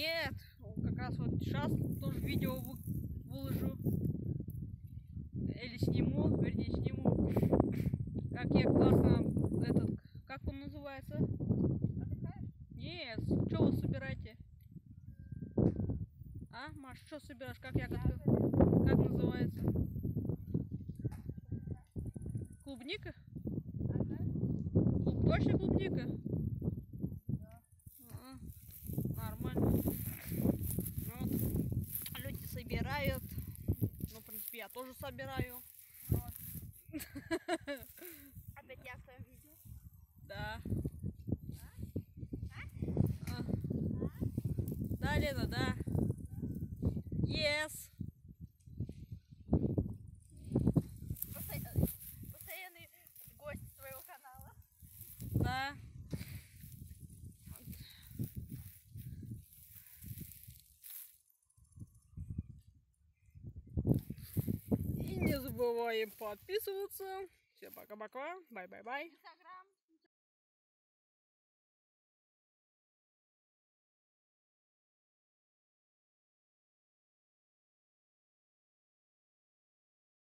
Нет, как раз вот сейчас тоже видео вы- выложу. Или сниму, вернее сниму. Как я классно этот, как он называется? Нет, что вы собираете? А, Маш, что собираешь? Как я как, как называется? Клубника? Клуб- Точно клубника? А, Нормально. Ну Вот. Люди собирают. Ну, в принципе, я тоже собираю. Опять я в твоем видео. Да. А. Да, Лена, да. Забываем подписываться. Всем пока-пока. Bye-bye-bye. Инстаграм.